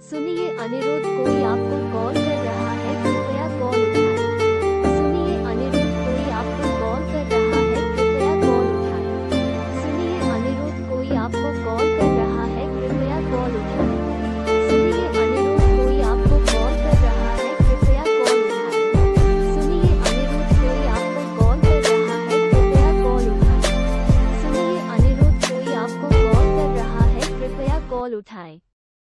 सुनिए अनिरुद्ध कोई आपको कॉल कर रहा है, कृपया कॉल उठाएँ। सुनिए अनिरुद्ध कोई आपको कॉल कर रहा है, कृपया कॉल उठाएँ। सुनिए अनिरुद्ध कोई आपको कॉल कर रहा है, कृपया कॉल उठाएँ। सुनिए अनिरुद्ध कोई आपको कॉल कर रहा है, कृपया कॉल उठाएँ। सुनिए अनिरुद्ध कोई आपको कॉल कर रहा है, कृपया कॉल उठाएँ। सुनिए अनिरुद्ध कोई आपको कॉल कर रहा है, कृपया कॉल उठाएँ।